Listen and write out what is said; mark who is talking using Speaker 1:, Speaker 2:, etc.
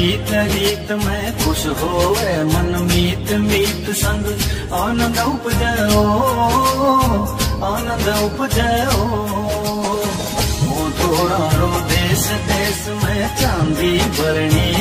Speaker 1: रीत रीत में खुश हो मन मीत मीत संग। आनंद उपजयो आनंद उपज। हो थोड़ा रो देश देश में चांदी भरणी